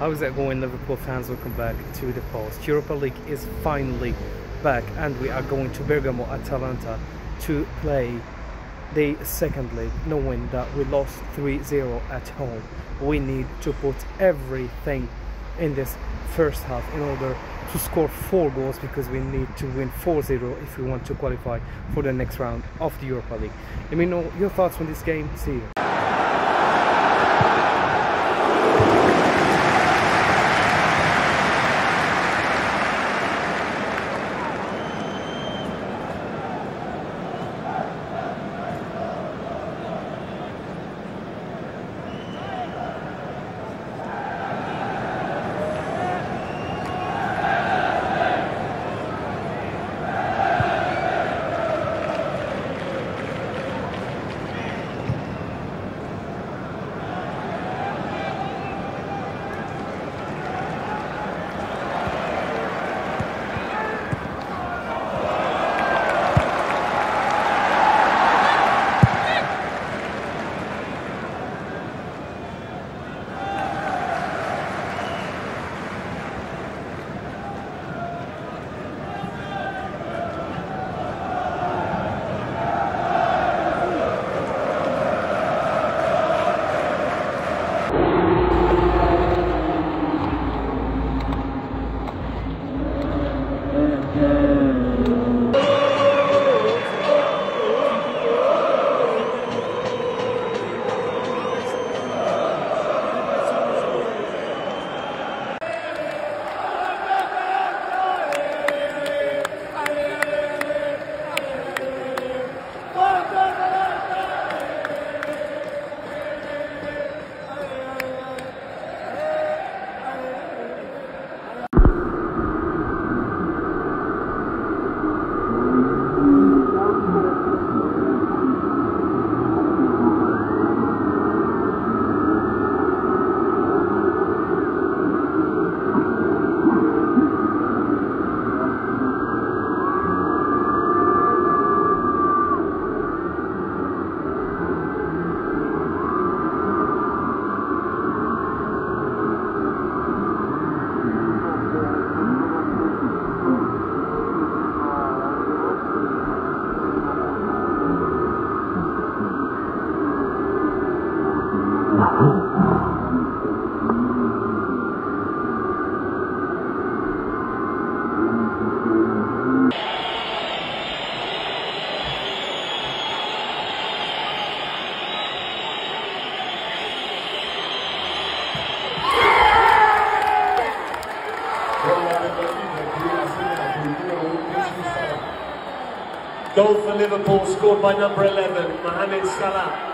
How is it going, Liverpool fans? Welcome back to the post. Europa League is finally back, and we are going to Bergamo, Atalanta, to play the second leg, knowing that we lost 3-0 at home. We need to put everything in this first half in order to score four goals because we need to win 4-0 if we want to qualify for the next round of the Europa League. Let me know your thoughts on this game. See you. Goal for Liverpool scored by number 11, Mohamed Salah.